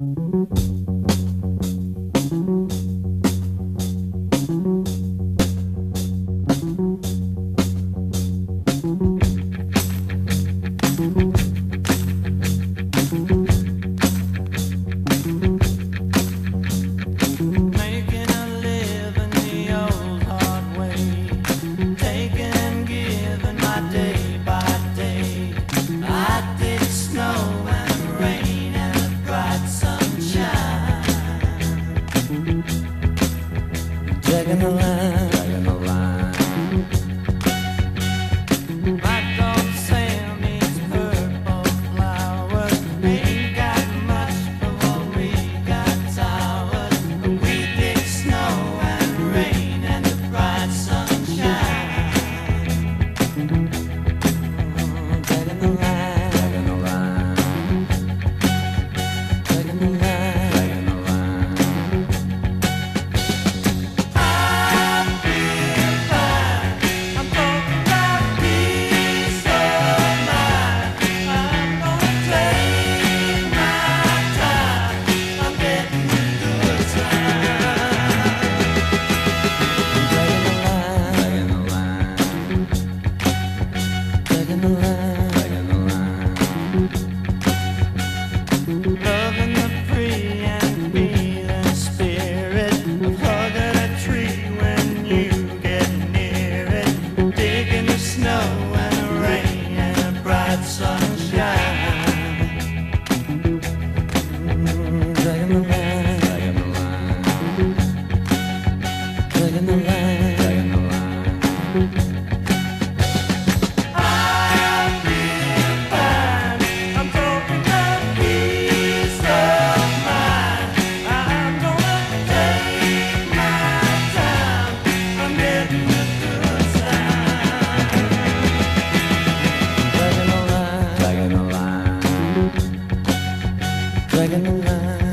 Making in the land. sunshine. time.